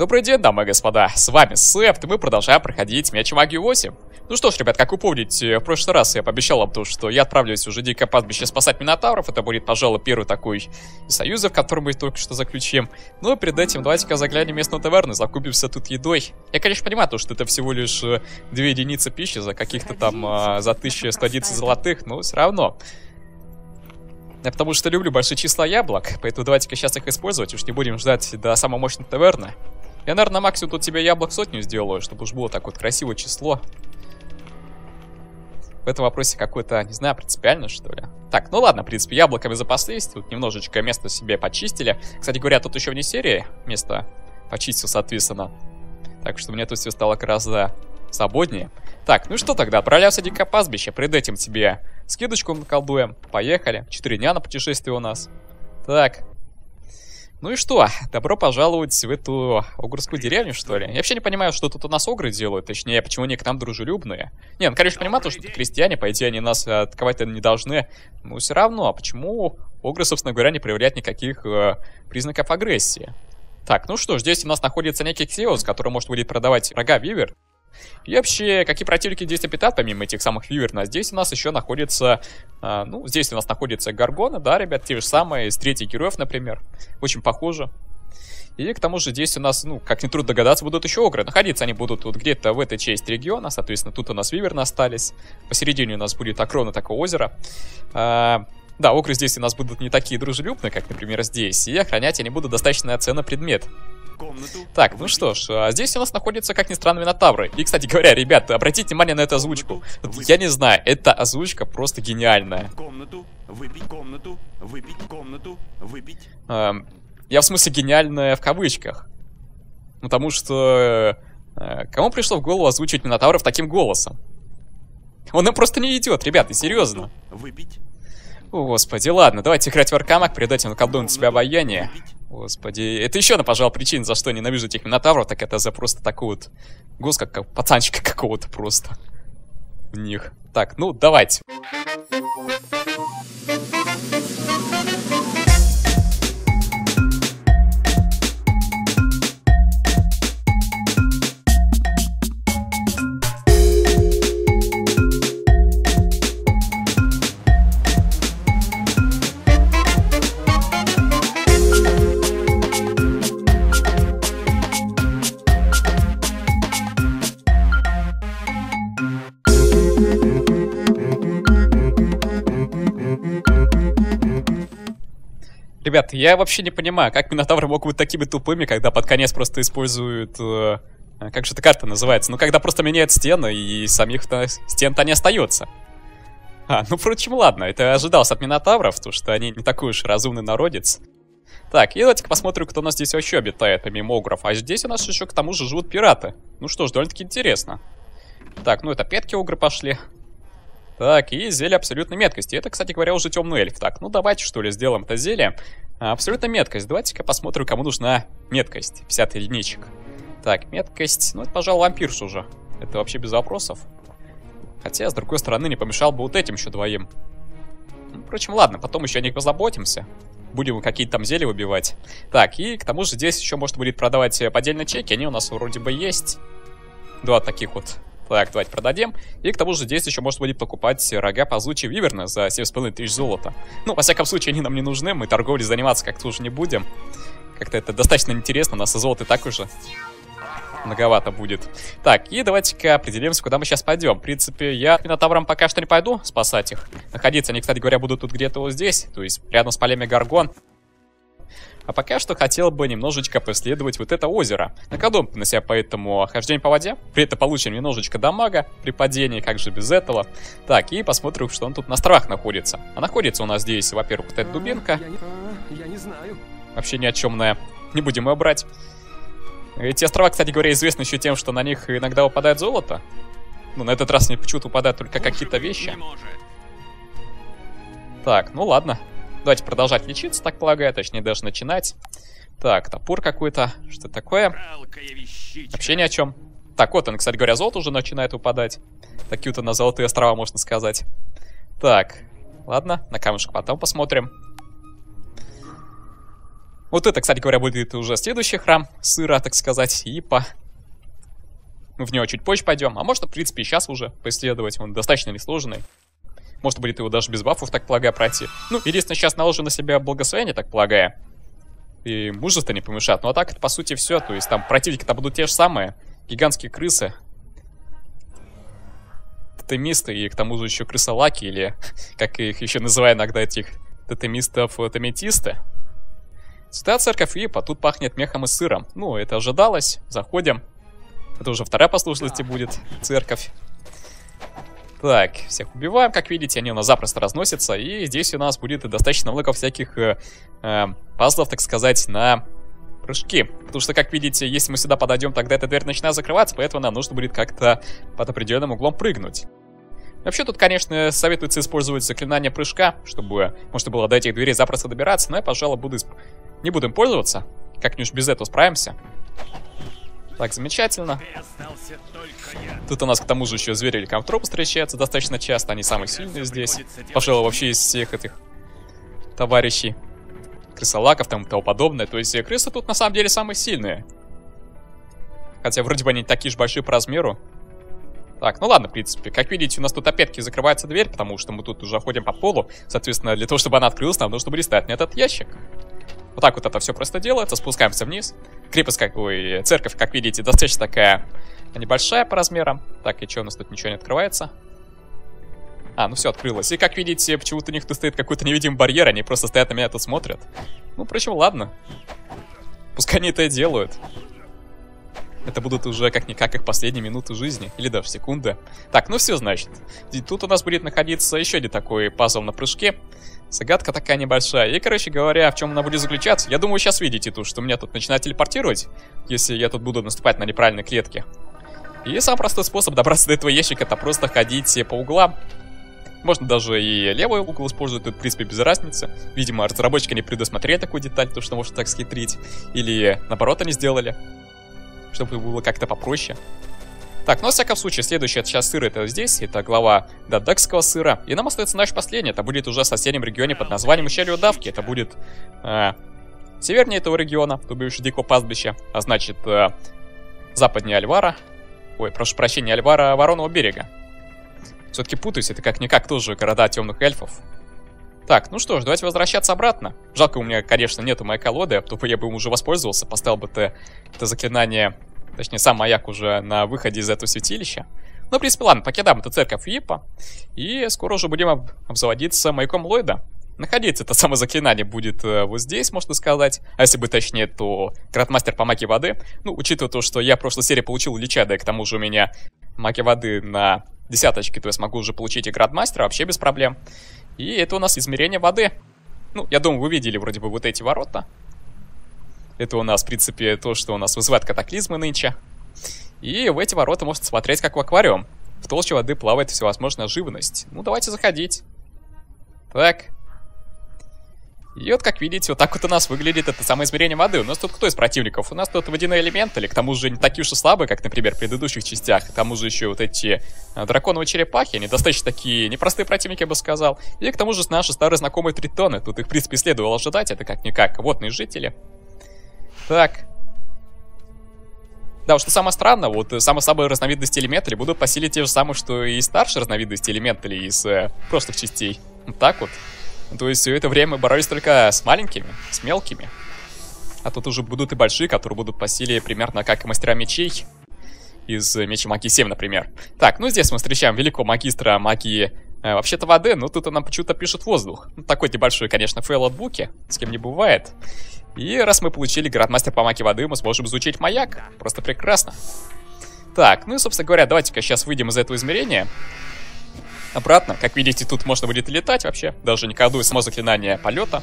Добрый день, дамы и господа, с вами Септ, и мы продолжаем проходить Мяч Магию 8. Ну что ж, ребят, как вы помните, в прошлый раз я пообещал вам то, что я отправлюсь уже Дикое пастбище спасать Минотавров. Это будет, пожалуй, первый такой союз, в котором мы только что заключим. Но перед этим давайте-ка заглянем в местную таверну, закупимся тут едой. Я, конечно, понимаю то, что это всего лишь э, две единицы пищи за каких-то там, а, за 1111 золотых, но все равно. Я потому что люблю большие числа яблок, поэтому давайте-ка сейчас их использовать, уж не будем ждать до самой мощной таверны. Я, наверное, максимум тут тебе яблок сотню сделаю, чтобы уж было так вот красивое число. В этом вопросе какое-то, не знаю, принципиально, что ли. Так, ну ладно, в принципе, яблоками запаслись. Тут немножечко место себе почистили. Кстати говоря, тут еще вне серии место почистил, соответственно. Так что мне тут все стало гораздо свободнее. Так, ну что тогда, отправляемся в дикое пастбище. Перед этим тебе скидочку наколдуем. Поехали. Четыре дня на путешествие у нас. Так, ну и что? Добро пожаловать в эту огурскую деревню, что ли? Я вообще не понимаю, что тут у нас огры делают, точнее, почему они к нам дружелюбные. Не, ну, конечно, понимаю, то, что это крестьяне, по идее, они нас атаковать не должны. Но все равно, а почему огры, собственно говоря, не проявляют никаких э, признаков агрессии? Так, ну что, здесь у нас находится некий Ксеус, который может будет продавать рога Вивер. И вообще, какие противники здесь обитают, помимо этих самых виверна, здесь у нас еще находится, э, ну, здесь у нас находится Гаргона, да, ребят, те же самые, из третьих героев, например, очень похожи. И к тому же здесь у нас, ну, как нетрудно догадаться, будут еще огры. Находиться они будут вот где-то в этой части региона, соответственно, тут у нас виверны остались. Посередине у нас будет окрона такое озеро. А, да, окры здесь у нас будут не такие дружелюбные, как, например, здесь, и охранять они будут достаточно ценный предмет комнату. Так, ну что ж, а здесь у нас находится, как ни странно, Минотавры. И, кстати говоря, ребята, обратите внимание на эту озвучку. Я не знаю, эта озвучка просто гениальная. Комнату, выпить комнату, выпить комнату, выпить. Эм, я в смысле гениальная в кавычках. Потому что... Э, кому пришло в голову озвучивать Минотавров таким голосом? Он им просто не идет, ребята, серьезно. Выпить. О, господи, ладно, давайте играть в Аркамак, перед этим наколдуем на себя обаяние. Господи, это еще одна, пожалуй, причина, за что я ненавижу этих Минотавров, так это за просто такой вот гос, как, как пацанчика какого-то просто в них. Так, ну, давайте. Ребят, я вообще не понимаю, как Минотавры могут быть такими тупыми, когда под конец просто используют... Э, как же эта карта называется? Ну, когда просто меняют стены, и самих стен-то не остается. А, ну, впрочем, ладно, это ожидалось от Минотавров, потому что они не такой уж разумный народец. Так, и давайте-ка посмотрим, кто у нас здесь вообще обитает, помимо огров. А здесь у нас еще к тому же живут пираты. Ну что ж, довольно-таки интересно. Так, ну это петки огры пошли. Так, и зелье абсолютной меткости. Это, кстати говоря, уже темный эльф. Так, ну давайте, что ли, сделаем это зелье. Абсолютная меткость. Давайте-ка посмотрим, кому нужна меткость. 50 единичек. Так, меткость. Ну, это, пожалуй, вампирш уже. Это вообще без вопросов. Хотя, с другой стороны, не помешал бы вот этим еще двоим. Ну, впрочем, ладно, потом еще о них позаботимся. Будем какие-то там зелья выбивать. Так, и к тому же здесь еще можно будет продавать поддельные чеки. Они у нас вроде бы есть. Два таких вот так, давайте продадим. И к тому же здесь еще можно будет покупать рога ползучей виверна за 7,5 тысяч золота. Ну, во всяком случае, они нам не нужны, мы торговлей заниматься как-то уже не будем. Как-то это достаточно интересно, у нас и золото и так уже многовато будет. Так, и давайте-ка определимся, куда мы сейчас пойдем. В принципе, я Минотавром пока что не пойду спасать их. Находиться они, кстати говоря, будут тут где-то вот здесь, то есть рядом с полями Гаргон. А пока что хотел бы немножечко поисследовать вот это озеро. Накладу на себя поэтому хождение по воде. При этом получим немножечко дамага при падении, как же без этого. Так, и посмотрим, что он тут на островах находится. А находится у нас здесь, во-первых, вот эта дубинка. Я не, я не знаю. Вообще ни о чемная. Не будем ее брать. Эти острова, кстати говоря, известны еще тем, что на них иногда выпадает золото. Ну, на этот раз мне почему-то упадают только какие-то вещи. Так, ну ладно. Давайте продолжать лечиться, так полагаю, точнее даже начинать. Так, топор какой-то. Что такое? Вообще ни о чем. Так, вот он, кстати говоря, золото уже начинает упадать. Такие-то на золотые острова, можно сказать. Так, ладно, на камушек потом посмотрим. Вот это, кстати говоря, будет уже следующий храм сыра, так сказать, и по... Мы в него чуть позже пойдем. А может, в принципе, и сейчас уже поисследовать. Он достаточно несложный. Может, будет его даже без бафов, так полагаю, пройти. Ну, единственное, сейчас наложу на себя благословение, так полагаю. И мужество не помешает. Ну, а так, это, по сути, все. То есть, там противники-то будут те же самые. Гигантские крысы. Тотемисты и, к тому же, еще крысолаки, или, как их еще называют иногда, этих тотемистов, тометисты. Сюда церковь Випа, тут пахнет мехом и сыром. Ну, это ожидалось. Заходим. Это уже вторая послушности будет церковь. Так, всех убиваем, как видите, они у нас запросто разносятся. И здесь у нас будет достаточно много всяких э, э, пазлов, так сказать, на прыжки. Потому что, как видите, если мы сюда подойдем, тогда эта дверь начинает закрываться, поэтому нам нужно будет как-то под определенным углом прыгнуть. Вообще тут, конечно, советуется использовать заклинание прыжка, чтобы можно было до этих дверей запросто добираться, но я, пожалуй, буду исп... не буду им пользоваться. Как-нибудь без этого справимся. Так, замечательно. Тут у нас к тому же еще звери или камтропы встречаются достаточно часто. Они самые сильные здесь. Пожалуй, вообще из всех этих товарищей. Крысолаков там и тому подобное. То есть крысы тут на самом деле самые сильные. Хотя вроде бы они такие же большие по размеру. Так, ну ладно, в принципе. Как видите, у нас тут опять-таки закрывается дверь, потому что мы тут уже ходим по полу. Соответственно, для того, чтобы она открылась, нам нужно будет на этот ящик. Вот так вот это все просто делается. Спускаемся вниз. Крепость, как бы, церковь, как видите, достаточно такая небольшая по размерам. Так, и что, у нас тут ничего не открывается? А, ну все, открылось. И как видите, почему-то у них тут стоит какой-то невидимый барьер, они просто стоят на меня тут смотрят. Ну, впрочем, ладно. Пускай они это и делают. Это будут уже как-никак их последние минуты жизни. Или даже секунды. Так, ну все, значит. И тут у нас будет находиться еще один такой пазл на прыжке. Загадка такая небольшая. И, короче говоря, в чем она будет заключаться? Я думаю, сейчас видите тут, что меня тут начинает телепортировать, если я тут буду наступать на неправильные клетки. И самый простой способ добраться до этого ящика, это просто ходить по углам. Можно даже и левый угол использовать, тут, в принципе, без разницы. Видимо, разработчики не предусмотрели такую деталь, то что может так схитрить. Или, наоборот, они сделали чтобы было как-то попроще. Так, ну, во всяком случае, следующий сейчас сыр это здесь, это глава дадекского сыра. И нам остается наш последний, это будет уже в соседнем регионе под названием Ущелье Давки. Это будет э, севернее этого региона, то бишь Дикого пастбища, а значит, э, западнее Альвара. Ой, прошу прощения, Альвара Вороного берега. Все-таки путаюсь, это как-никак тоже города темных эльфов. Так, ну что ж, давайте возвращаться обратно. Жалко, у меня, конечно, нету моей колоды, а то бы я бы им уже воспользовался, поставил бы это, это заклинание, точнее, сам маяк уже на выходе из этого святилища. Ну, в принципе, ладно, покидаем эту церковь Випа, и скоро уже будем об обзаводиться маяком Ллойда. Находиться это самое заклинание будет э, вот здесь, можно сказать. А если бы точнее, то Градмастер по магии воды. Ну, учитывая то, что я в прошлой серии получил Лича, и к тому же у меня магия воды на десяточке, то есть могу уже получить и Градмастера вообще без проблем. И это у нас измерение воды. Ну, я думаю, вы видели вроде бы вот эти ворота. Это у нас, в принципе, то, что у нас вызывает катаклизмы нынче. И в эти ворота можно смотреть, как в аквариум. В толще воды плавает всевозможная живность. Ну, давайте заходить. Так, и вот, как видите, вот так вот у нас выглядит это самое измерение воды. У нас тут кто из противников? У нас тут водяной элемент, или к тому же не такие уж и слабые, как, например, в предыдущих частях. К тому же еще вот эти а, драконовые черепахи, они достаточно такие непростые противники, я бы сказал. И к тому же наши старые знакомые тритоны. Тут их, в принципе, следовало ожидать, это как-никак водные жители. Так. Да, что самое странное, вот самые слабые разновидности элементали будут по силе те же самые, что и старшие разновидности элементали из э, прошлых частей. Вот так вот. То есть все это время мы боролись только с маленькими, с мелкими. А тут уже будут и большие, которые будут по силе примерно как и мастера мечей. Из меча магии 7, например. Так, ну здесь мы встречаем великого магистра магии э, вообще-то воды, но тут она почему-то пишет воздух. Ну, такой небольшой, конечно, фейл от Буки, с кем не бывает. И раз мы получили грандмастер по магии воды, мы сможем изучить маяк. Просто прекрасно. Так, ну и, собственно говоря, давайте-ка сейчас выйдем из этого измерения обратно. Как видите, тут можно будет летать вообще, даже не колдуя само заклинание полета,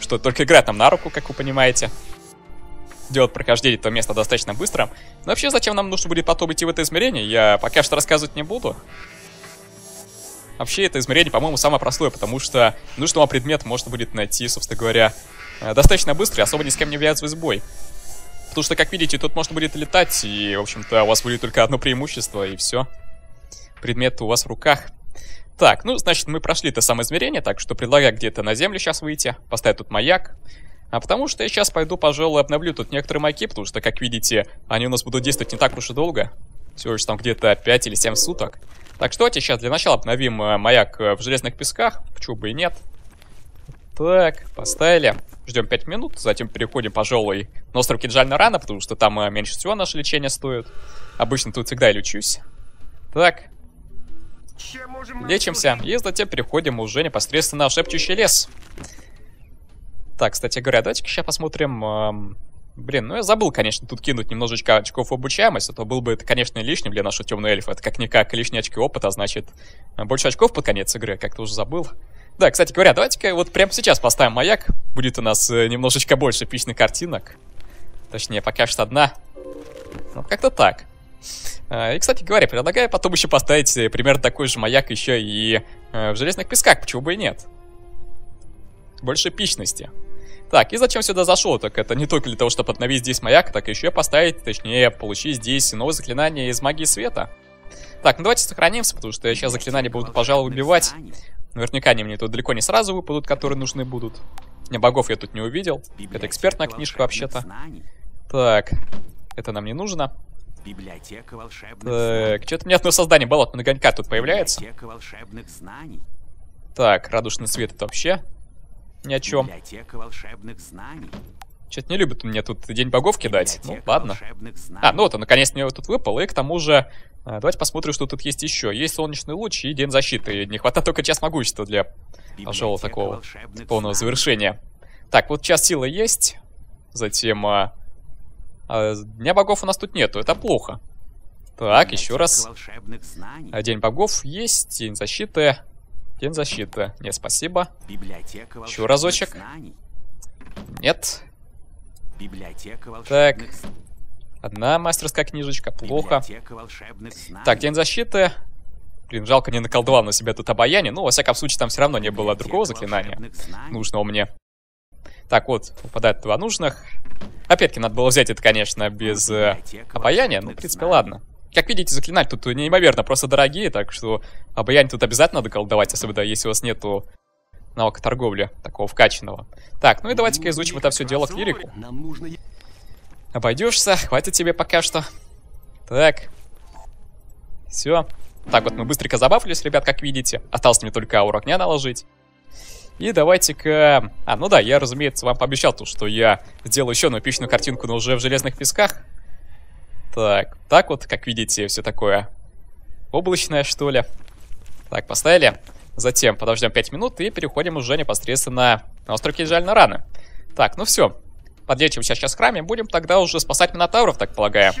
что только играет нам на руку, как вы понимаете. Делать прохождение этого места достаточно быстро. Но вообще, зачем нам нужно будет потом идти в это измерение, я пока что рассказывать не буду. Вообще, это измерение, по-моему, самое простое, потому что нужного предмета можно будет найти, собственно говоря, достаточно быстро и особо ни с кем не ввязываясь в бой. Потому что, как видите, тут можно будет летать, и, в общем-то, у вас будет только одно преимущество, и все. Предмет у вас в руках. Так, ну, значит, мы прошли это самое измерение, так что предлагаю где-то на землю сейчас выйти, поставить тут маяк. А потому что я сейчас пойду, пожалуй, обновлю тут некоторые маяки, потому что, как видите, они у нас будут действовать не так уж и долго. Всего лишь там где-то 5 или 7 суток. Так что давайте сейчас для начала обновим э, маяк э, в Железных Песках. Почему бы и нет. Так, поставили. Ждем 5 минут, затем переходим, пожалуй, на остров Кинжальная рана, потому что там э, меньше всего наше лечение стоит. Обычно тут всегда я лечусь. Так. Лечимся, и затем переходим уже непосредственно в шепчущий лес. Так, кстати говоря, давайте сейчас посмотрим... Эм... Блин, ну я забыл, конечно, тут кинуть немножечко очков обучаемости, а то был бы это, конечно, лишним для нашего темного эльфа. Это как-никак лишние очки опыта, значит, больше очков под конец игры, как-то уже забыл. Да, кстати говоря, давайте-ка вот прямо сейчас поставим маяк. Будет у нас э, немножечко больше эпичных картинок. Точнее, пока что одна. Ну, как-то так. А, и, кстати говоря, предлагаю потом еще поставить э, примерно такой же маяк еще и э, в Железных Песках, почему бы и нет. Больше эпичности. Так, и зачем сюда зашел? Так это не только для того, чтобы обновить здесь маяк, так еще поставить, точнее, получить здесь новое заклинание из магии света. Так, ну давайте сохранимся, потому что я сейчас заклинания буду, пожалуй, убивать. Наверняка они мне тут далеко не сразу выпадут, которые нужны будут. Не, богов я тут не увидел. Это экспертная книжка вообще-то. Так, это нам не нужно. Библиотека волшебных Так, что-то мне одно создание болот огонька тут появляется. волшебных знаний. Так, радужный свет это вообще ни о чем. Библиотека волшебных знаний. Что-то не любят мне тут День богов кидать. Ну, ладно. А, ну вот, он наконец мне тут выпал. И к тому же, а, давайте посмотрим, что тут есть еще. Есть солнечный луч и День защиты. Не хватает только час могущества для нашего такого полного завершения. Так, вот час силы есть. Затем... А, а, Дня богов у нас тут нету, это плохо. Так, еще раз. А, День богов есть, День защиты. День защиты. Нет, спасибо. Еще разочек. Нет. Библиотека так. Одна мастерская книжечка, плохо. Так, день защиты. Блин, жалко, не наколдовал на себя тут обаяние. Ну, во всяком случае, там все равно не было другого заклинания нужного мне. Так, вот, выпадает два нужных. Опять-таки, надо было взять это, конечно, без э, обаяния. Ну, в принципе, ладно. Как видите, заклинать тут неимоверно просто дорогие, так что обаяние тут обязательно надо колдовать, особенно если у вас нету навыка торговли, такого вкачанного. Так, ну и давайте-ка изучим это все дело клирику. Обойдешься, хватит тебе пока что. Так. Все. Так вот мы быстренько забавились, ребят, как видите. Осталось мне только ауру огня наложить. И давайте-ка... А, ну да, я, разумеется, вам пообещал то, что я сделаю еще одну эпичную картинку, но уже в Железных Песках. Так, так вот, как видите, все такое облачное, что ли. Так, поставили. Затем подождем 5 минут и переходим уже непосредственно на остров Кинжальной раны. Так, ну все. Подлечим сейчас храме, будем тогда уже спасать Минотавров, так полагаю.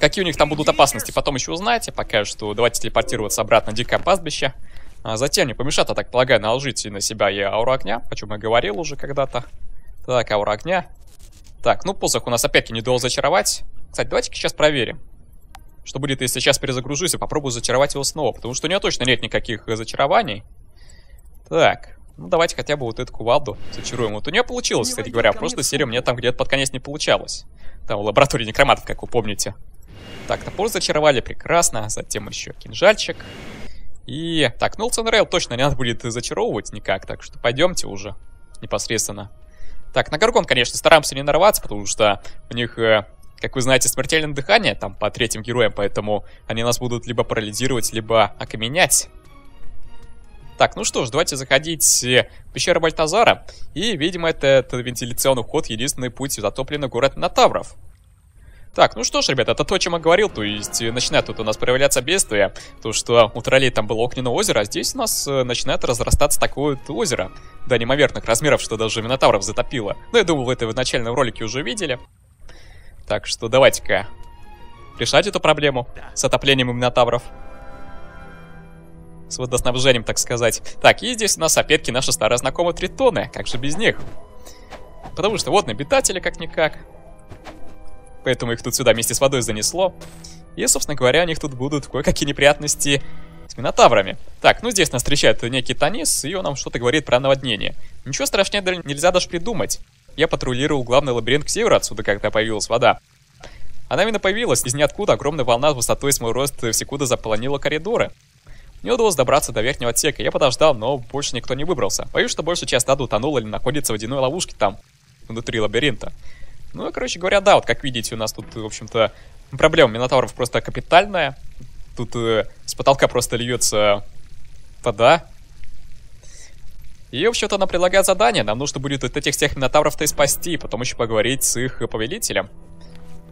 Какие у них там будут опасности, потом еще узнаете. Пока что давайте телепортироваться обратно в Дикое пастбище. А затем не помешает, я так полагаю, наложить на себя и ауру огня, о чем я говорил уже когда-то. Так, аура огня. Так, ну посох у нас опять не должен зачаровать. Кстати, давайте-ка сейчас проверим. Что будет, если сейчас перезагружусь и попробую зачаровать его снова? Потому что у него точно нет никаких зачарований. Так, ну давайте хотя бы вот эту кувалду зачаруем. Вот у нее получилось, кстати говоря. В прошлой серии у меня там где-то под конец не получалось. Там в лаборатории некроматов, как вы помните. Так, топор зачаровали, прекрасно. Затем еще кинжальчик. И... Так, ну Рейл точно не надо будет зачаровывать никак, так что пойдемте уже непосредственно. Так, на Гаргон, конечно, стараемся не нарваться, потому что у них э, как вы знаете, смертельное дыхание там по третьим героям, поэтому они нас будут либо парализировать, либо окаменять. Так, ну что ж, давайте заходить в пещеру Бальтазара. И, видимо, это, это вентиляционный ход, единственный путь в затопленный город Натавров. Так, ну что ж, ребята, это то, о чем я говорил, то есть начинает тут у нас проявляться бедствие, то что у троллей там было огненное озеро, а здесь у нас э, начинает разрастаться такое вот озеро до неимоверных размеров, что даже Минотавров затопило. Ну, я думаю, вы это в начальном ролике уже видели. Так что давайте-ка решать эту проблему с отоплением минотавров. С водоснабжением, так сказать. Так, и здесь у нас опять наши старые знакомые тритоны. Как же без них? Потому что водные обитатели, как-никак. Поэтому их тут сюда вместе с водой занесло. И, собственно говоря, у них тут будут кое-какие неприятности с минотаврами. Так, ну здесь нас встречает некий Танис, и он нам что-то говорит про наводнение. Ничего страшнее нельзя даже придумать я патрулировал главный лабиринт к северу отсюда, когда появилась вода. Она именно появилась, из ниоткуда огромная волна высотой с мой рост в секунду заполонила коридоры. Не удалось добраться до верхнего отсека. Я подождал, но больше никто не выбрался. Боюсь, что большая часть стада утонула или находится в водяной ловушке там, внутри лабиринта. Ну, короче говоря, да, вот как видите, у нас тут, в общем-то, проблема Минотавров просто капитальная. Тут э, с потолка просто льется вода. И, в общем-то, она предлагает задание. Нам нужно будет вот этих всех Минотавров-то и спасти, потом еще поговорить с их повелителем.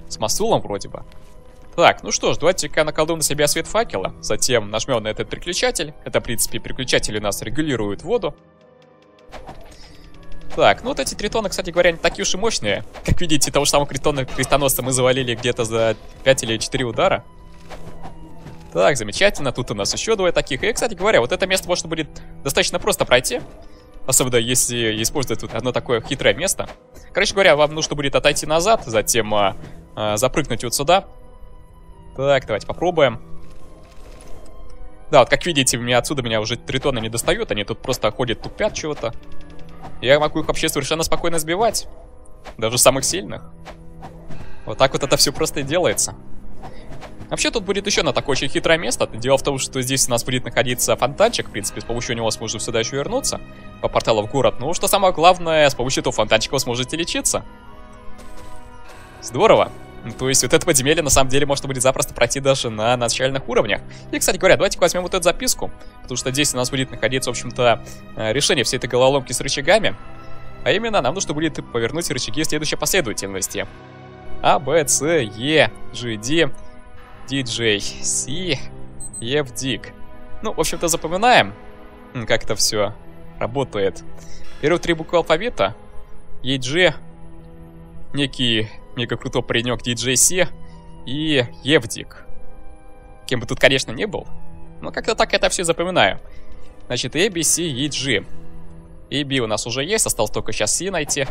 С Масулом, вроде бы. Так, ну что ж, давайте-ка наколдуем на себя свет факела. Затем нажмем на этот переключатель. Это, в принципе, переключатель у нас регулирует воду. Так, ну вот эти тритоны, кстати говоря, не такие уж и мощные. Как видите, того же самого критона крестоносца мы завалили где-то за 5 или 4 удара. Так, замечательно. Тут у нас еще двое таких. И, кстати говоря, вот это место можно будет достаточно просто пройти. Особенно если использовать тут одно такое хитрое место. Короче говоря, вам нужно будет отойти назад, затем а, а, запрыгнуть вот сюда. Так, давайте попробуем. Да, вот как видите, меня отсюда меня уже тритоны не достают, они тут просто ходят, тупят чего-то. Я могу их вообще совершенно спокойно сбивать. Даже самых сильных. Вот так вот это все просто и делается. Вообще тут будет еще на такое очень хитрое место. Дело в том, что здесь у нас будет находиться фонтанчик. В принципе, с помощью него сможем сюда еще вернуться. По порталу в город. Ну, что самое главное, с помощью этого фонтанчика вы сможете лечиться. Здорово. То есть вот это подземелье на самом деле можно будет запросто пройти даже на начальных уровнях. И, кстати говоря, давайте возьмем вот эту записку, потому что здесь у нас будет находиться, в общем-то, э, решение всей этой головоломки с рычагами. А именно, нам нужно будет повернуть рычаги в следующей последовательности. А, Б, С, Е, G, D, J, C, D. Ну, в общем-то, запоминаем, как это все работает. Первые три буквы алфавита. E, G, некий мега крутой паренек DJ C и Евдик. Кем бы тут, конечно, не был, но как-то так это все запоминаю. Значит, A, B, C, E, у нас уже есть, осталось только сейчас C найти.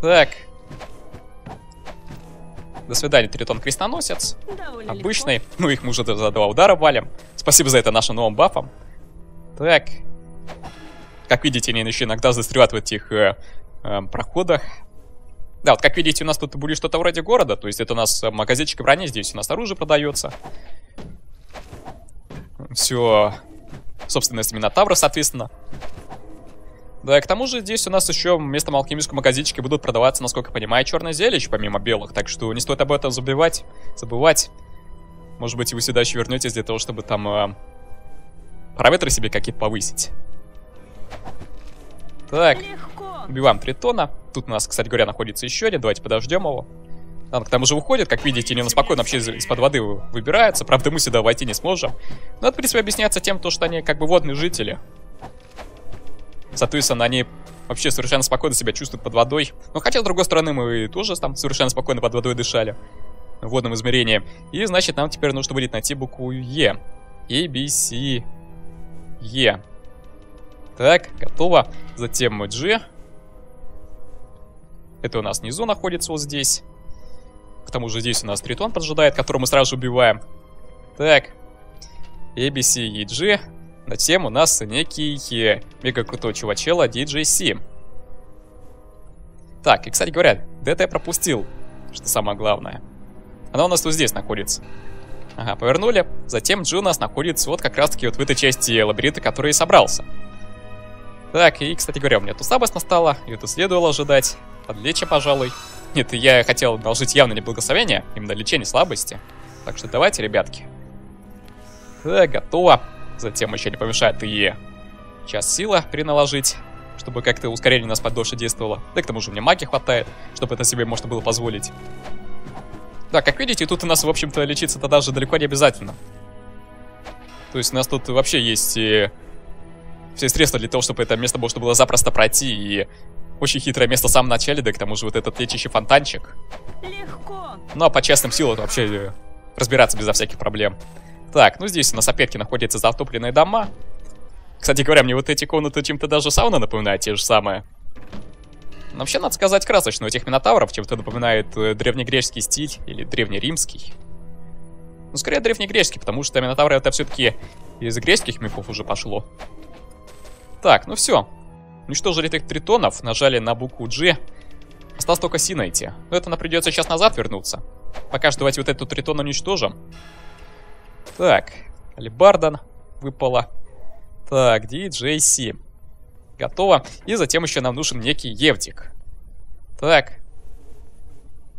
Так. До свидания, Тритон Крестоносец. Довольно Обычный. Легко. Ну, их мы уже за два удара валим. Спасибо за это нашим новым бафом. Так. Как видите, они еще иногда застревают в этих э, э, проходах. Да, вот как видите, у нас тут будет что-то вроде города. То есть это у нас магазинчик брони, здесь у нас оружие продается. Все собственность Минотавра, соответственно. Да, и к тому же здесь у нас еще вместо алхимического магазинчика будут продаваться, насколько я понимаю, черное зелье помимо белых. Так что не стоит об этом забывать. забывать. Может быть, вы сюда еще вернетесь для того, чтобы там э, параметры себе какие-то повысить. Так, убиваем Тритона. Тут у нас, кстати говоря, находится еще один. Давайте подождем его. Он к тому же выходит, как видите, не спокойно вообще из-под воды выбирается. Правда, мы сюда войти не сможем. Но это, в принципе, объясняется тем, то, что они как бы водные жители. Соответственно, они вообще совершенно спокойно себя чувствуют под водой. Но хотя, с другой стороны, мы тоже там совершенно спокойно под водой дышали. В водном измерении. И, значит, нам теперь нужно будет найти букву Е. A, B, C, E. Так, готово. Затем G. Это у нас внизу находится вот здесь. К тому же здесь у нас тритон поджидает, которого мы сразу же убиваем. Так. ABC и G. Затем у нас некий мега крутой чувачела DJC. Так, и, кстати говоря, ДТ пропустил, что самое главное. Она у нас вот здесь находится. Ага, повернули. Затем G у нас находится вот как раз-таки вот в этой части лабиринта, который и собрался. Так, и, кстати говоря, у меня тут слабость настала, ее тут следовало ожидать. Подлечим, пожалуй. Нет, я хотел наложить явно не благословение, именно лечение слабости. Так что давайте, ребятки. Так, готово. Затем еще не помешает и час сила переналожить, чтобы как-то ускорение у нас подольше действовало. Да к тому же мне магии хватает, чтобы это себе можно было позволить. Да, как видите, тут у нас, в общем-то, лечиться-то даже далеко не обязательно. То есть у нас тут вообще есть все средства для того, чтобы это место можно было запросто пройти. И очень хитрое место в самом начале, да к тому же вот этот лечащий фонтанчик. Легко. Ну а по частным силам вообще э, разбираться безо всяких проблем. Так, ну здесь у нас опять находятся затопленные дома. Кстати говоря, мне вот эти комнаты чем-то даже сауна напоминают те же самые. Но вообще, надо сказать, красочно у этих минотавров чем-то напоминает э, древнегреческий стиль или древнеримский. Ну, скорее древнегреческий, потому что минотавры это все-таки из греческих мифов уже пошло. Так, ну все. Уничтожили этих тритонов, нажали на букву G. Осталось только Си найти. Но это нам придется сейчас назад вернуться. пока что давайте вот эту тритон уничтожим. Так, Алибардан выпала. Так, DJC. Готово. И затем еще нам нужен некий Евдик. Так.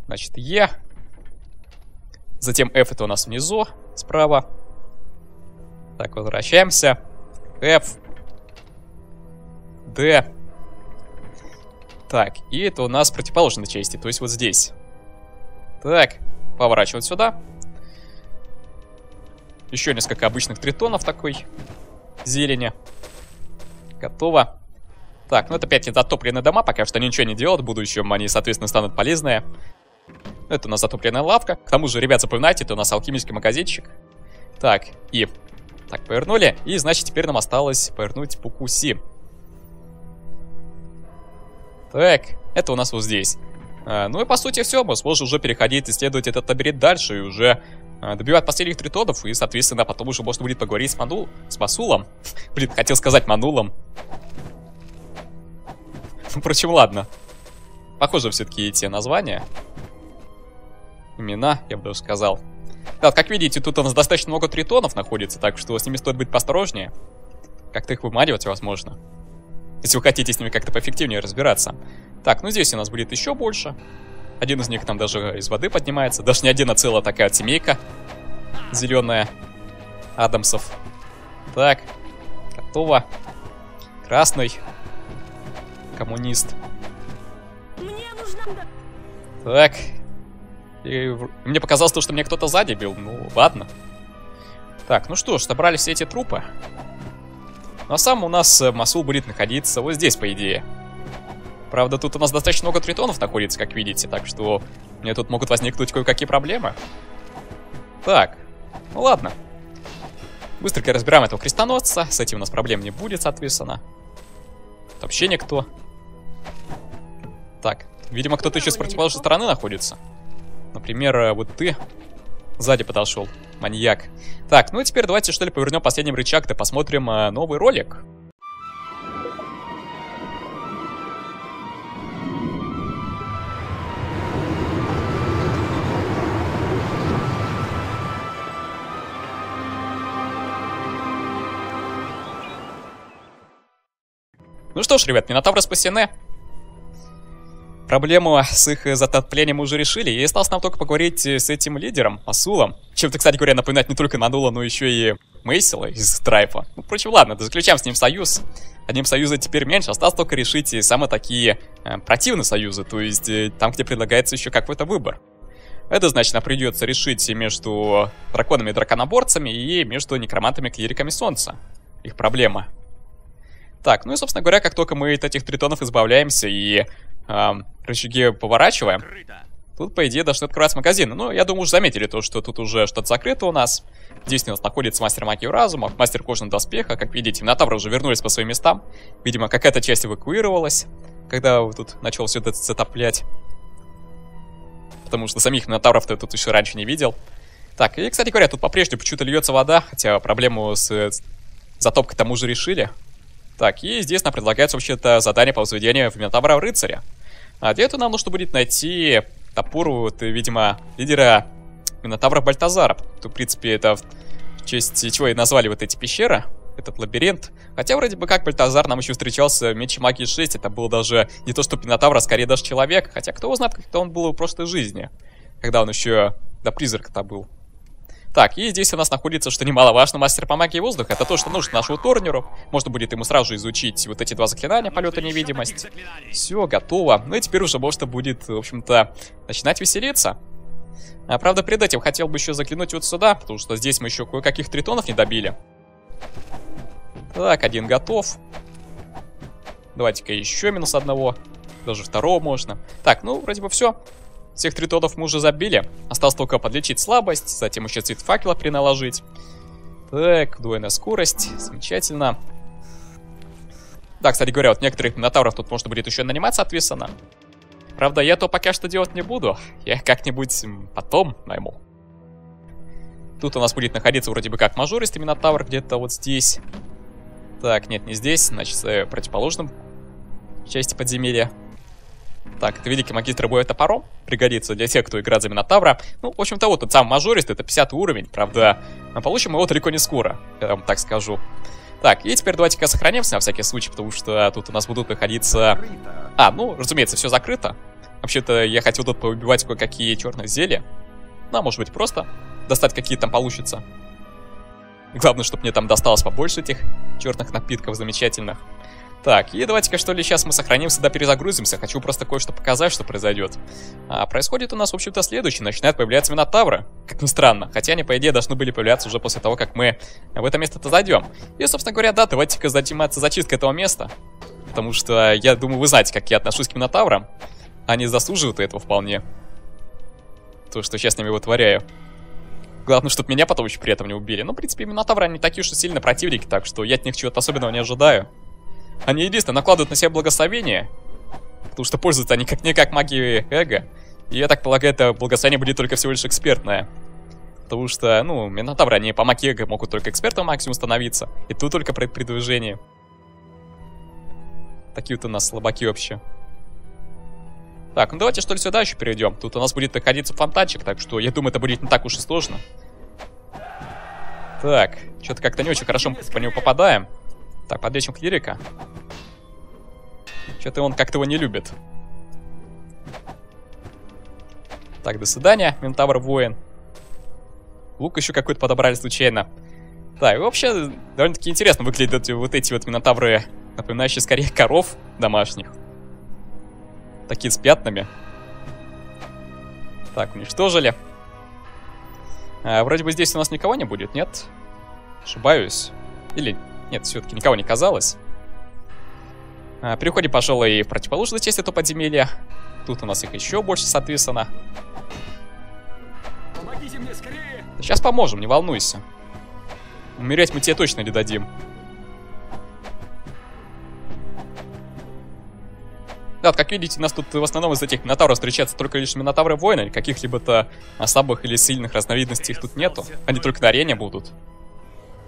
Значит, Е. Затем F это у нас внизу, справа. Так, возвращаемся. F. D. Так, и это у нас противоположной части, то есть вот здесь. Так, поворачивать сюда. Еще несколько обычных тритонов такой зелени. Готово. Так, ну это опять недотопленные дома, пока что ничего не делают, в будущем они, соответственно, станут полезные. Это у нас затопленная лавка. К тому же, ребят, запоминайте, это у нас алхимический магазинчик. Так, и... Так, повернули. И, значит, теперь нам осталось повернуть букву Си. Так, это у нас вот здесь. А, ну и по сути все, мы сможем уже переходить, исследовать этот лабиринт дальше и уже а, добивать последних тритонов, и, соответственно, потом уже можно будет поговорить с Ману... с Масулом. Блин, хотел сказать Манулом. Впрочем, ладно. Похоже все-таки эти названия. Имена, я бы даже сказал. Да, как видите, тут у нас достаточно много тритонов находится, так что с ними стоит быть посторожнее. Как-то их выманивать, возможно. Если вы хотите с ними как-то поэффективнее разбираться. Так, ну здесь у нас будет еще больше. Один из них там даже из воды поднимается. Даже не один, а целая такая семейка. Зеленая. Адамсов. Так. Готово. Красный. Коммунист. Так. И мне показалось, то, что мне кто-то сзади бил. Ну, ладно. Так, ну что ж, собрали все эти трупы. Ну а сам у нас э, Масул будет находиться вот здесь, по идее. Правда, тут у нас достаточно много тритонов находится, как видите, так что мне тут могут возникнуть кое-какие проблемы. Так, ну ладно. Быстренько разбираем этого крестоносца. С этим у нас проблем не будет, соответственно. Тут вообще никто. Так, видимо, кто-то еще с противоположной стороны находится. Например, э, вот ты сзади подошел, маньяк. Так, ну и теперь давайте что ли повернем последний рычаг, да посмотрим э, новый ролик. Ну что ж, ребят, Минотавры спасены. Проблему с их затоплением уже решили, и осталось нам только поговорить с этим лидером, Асулом. Чем-то, кстати говоря, напоминает не только Манула, но еще и Мейсила из Страйфа. Ну, впрочем, ладно, заключаем с ним союз. Одним союза теперь меньше, осталось только решить самые такие э, противные союзы, то есть э, там, где предлагается еще какой-то выбор. Это значит, нам придется решить между драконами и драконоборцами и между некромантами-клириками Солнца. Их проблема. Так, ну и, собственно говоря, как только мы от этих тритонов избавляемся и э, рычаги поворачиваем, тут, по идее, должны открываться магазины. Ну, я думаю, уже заметили то, что тут уже что-то закрыто у нас. Здесь у нас находится мастер магии разума, мастер кожаного доспеха. Как видите, минотавры уже вернулись по своим местам. Видимо, какая-то часть эвакуировалась, когда тут начал все это затоплять. Потому что самих минотавров ты тут еще раньше не видел. Так, и, кстати говоря, тут по-прежнему почему-то льется вода, хотя проблему с затопкой тому же решили. Так, и здесь нам предлагается вообще-то задание по возведению в Минотавра рыцаря. А для этого нам нужно будет найти топор, вот, видимо, лидера Минотавра Бальтазара. То, в принципе, это в честь чего и назвали вот эти пещеры, этот лабиринт. Хотя, вроде бы как, Бальтазар нам еще встречался в Мече Магии 6. Это был даже не то, что Минотавр, а скорее даже человек. Хотя, кто знает, как-то он был в прошлой жизни. Когда он еще до призрака-то был. Так, и здесь у нас находится, что немаловажно, мастер по магии воздуха. Это то, что нужно нашему турнеру. Можно будет ему сразу же изучить вот эти два заклинания, полета невидимость. Все, готово. Ну и теперь уже можно будет, в общем-то, начинать веселиться. А, правда, перед этим хотел бы еще заглянуть вот сюда, потому что здесь мы еще кое-каких тритонов не добили. Так, один готов. Давайте-ка еще минус одного. Даже второго можно. Так, ну, вроде бы все. Всех тритонов мы уже забили. Осталось только подлечить слабость, затем еще цвет факела приналожить. Так, двойная скорость. Замечательно. Да, кстати говоря, вот некоторых минотавров тут можно будет еще нанимать, соответственно. Правда, я то пока что делать не буду. Я как-нибудь потом найму. Тут у нас будет находиться вроде бы как мажористый минотавр где-то вот здесь. Так, нет, не здесь, значит, в противоположном части подземелья. Так, это великий магистр боя топором. Пригодится для тех, кто играет за Минотавра. Ну, в общем-то, вот тот самый мажорист, это 50 уровень, правда. Но получим его далеко не скоро, я вам так скажу. Так, и теперь давайте-ка сохранимся на всякий случай, потому что тут у нас будут находиться... А, ну, разумеется, все закрыто. Вообще-то я хотел тут поубивать кое-какие черные зелья. Ну, а может быть просто достать какие там получится. Главное, чтобы мне там досталось побольше этих черных напитков замечательных. Так, и давайте-ка что ли сейчас мы сохранимся, да перезагрузимся. Хочу просто кое-что показать, что произойдет. А, происходит у нас, в общем-то, следующее. Начинают появляться Минотавры. Как ни странно. Хотя они, по идее, должны были появляться уже после того, как мы в это место-то зайдем. И, собственно говоря, да, давайте-ка заниматься зачисткой этого места. Потому что я думаю, вы знаете, как я отношусь к Минотаврам. Они заслуживают этого вполне. То, что сейчас с ними вытворяю. Главное, чтобы меня потом еще при этом не убили. Ну, в принципе, Минотавры, они такие уж и сильно противники, так что я от них чего-то особенного не ожидаю. Они единственное накладывают на себя благословение, потому что пользуются они как-никак магией эго. И я так полагаю, это благословение будет только всего лишь экспертное. Потому что, ну, Минотавры, они по магии эго могут только экспертом максимум становиться. И тут только при передвижении. Такие вот у нас слабаки вообще. Так, ну давайте что ли сюда еще перейдем. Тут у нас будет находиться фонтанчик, так что я думаю, это будет не так уж и сложно. Так, что-то как-то не очень хорошо по нему попадаем. Так, подлечим клирика. Что-то он как-то его не любит. Так, до свидания, Ментавр воин. Лук еще какой-то подобрали случайно. Так, вообще, довольно-таки интересно выглядят вот эти вот Минотавры, напоминающие скорее коров домашних. Такие с пятнами. Так, уничтожили. А, вроде бы здесь у нас никого не будет, нет? Ошибаюсь. Или нет, все-таки никого не казалось. А, переходим, пожалуй, в противоположную часть этого подземелья. Тут у нас их еще больше, соответственно. Помогите мне скорее! Сейчас поможем, не волнуйся. Умереть мы тебе точно не дадим. Да, вот, как видите, у нас тут в основном из этих минотавров встречаются только лишь минотавры воины, каких-либо-то слабых или сильных разновидностей их тут нету. Они только на арене будут.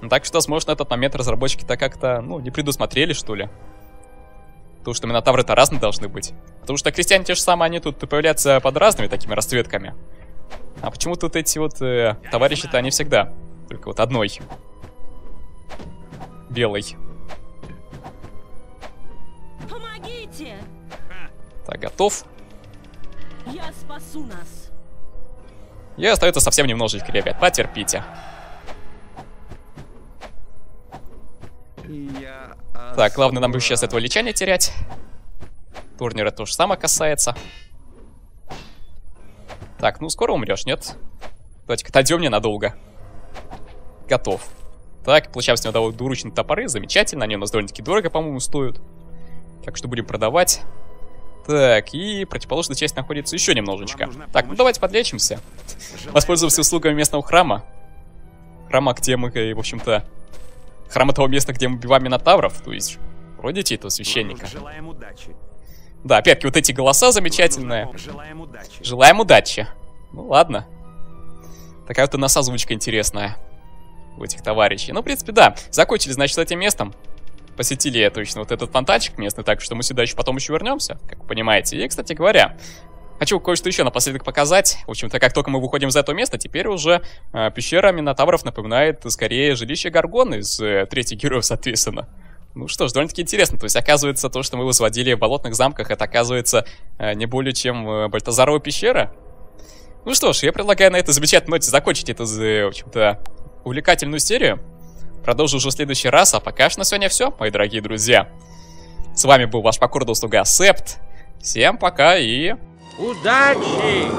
Ну, так что, возможно, этот момент разработчики-то как-то, ну, не предусмотрели, что ли. Потому что минотавры-то разные должны быть. Потому что крестьяне те же самые, они тут появляются под разными такими расцветками. А почему тут эти вот э, товарищи-то они всегда? Только вот одной. Белой. Помогите! Так, готов. Я спасу нас. И остается совсем немножечко, ребят. Потерпите. Так, главное нам бы сейчас этого лича не терять. Турнира то же самое касается. Так, ну скоро умрешь, нет? Давайте-ка отойдем ненадолго. Готов. Так, получаем с него двуручные топоры. Замечательно, они у нас довольно-таки дорого, по-моему, стоят. Так что будем продавать. Так, и противоположная часть находится еще немножечко. Так, ну давайте подлечимся. Воспользуемся услугами местного храма. Храма, где мы, в общем-то, храма того места, где мы убиваем минотавров, то есть родите этого священника. Желаем удачи. Да, опять вот эти голоса замечательные. Желаем удачи. Желаем удачи. Ну ладно. Такая вот у нас озвучка интересная у этих товарищей. Ну, в принципе, да. Закончили, значит, этим местом. Посетили точно вот этот фонтанчик местный, так что мы сюда еще потом еще вернемся, как вы понимаете. И, кстати говоря, Хочу кое-что еще напоследок показать. В общем-то, как только мы выходим за это место, теперь уже э, пещера Минотавров напоминает скорее жилище Гаргона из э, третьих героев, соответственно. Ну что ж, довольно-таки интересно. То есть, оказывается, то, что мы возводили в болотных замках, это оказывается э, не более чем э, Бальтазарова пещера. Ну что ж, я предлагаю на этой замечательной ноте закончить эту, э, в общем-то, увлекательную серию. Продолжу уже в следующий раз, а пока что на сегодня все, мои дорогие друзья. С вами был ваш покорный слуга Септ. Всем пока и... Удачи!